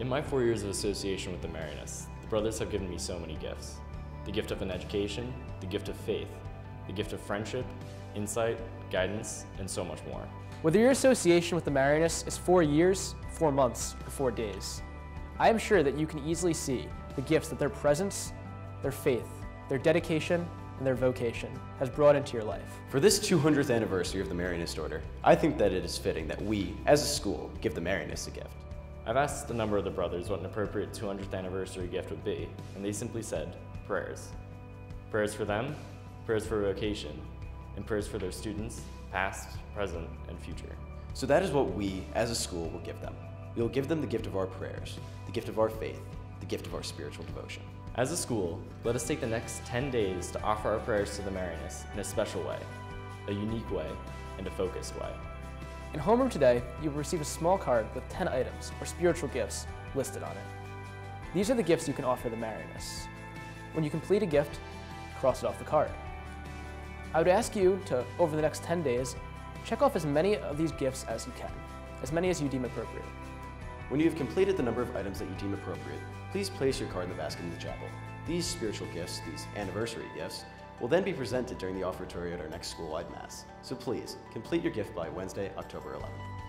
In my four years of association with the Marianists, the brothers have given me so many gifts. The gift of an education, the gift of faith, the gift of friendship, insight, guidance, and so much more. Whether your association with the Marianists is four years, four months, or four days, I am sure that you can easily see the gifts that their presence, their faith, their dedication, and their vocation has brought into your life. For this 200th anniversary of the Marianist Order, I think that it is fitting that we, as a school, give the Marianists a gift. I've asked a number of the brothers what an appropriate 200th anniversary gift would be, and they simply said, prayers. Prayers for them, prayers for vocation, and prayers for their students, past, present, and future. So that is what we, as a school, will give them. We will give them the gift of our prayers, the gift of our faith, the gift of our spiritual devotion. As a school, let us take the next 10 days to offer our prayers to the Marianists in a special way, a unique way, and a focused way. In homeroom today, you will receive a small card with 10 items or spiritual gifts listed on it. These are the gifts you can offer the Marianists. When you complete a gift, cross it off the card. I would ask you to, over the next 10 days, check off as many of these gifts as you can, as many as you deem appropriate. When you have completed the number of items that you deem appropriate, please place your card in the basket in the chapel. These spiritual gifts, these anniversary gifts, will then be presented during the offertory at our next school-wide Mass. So please, complete your gift by Wednesday, October 11th.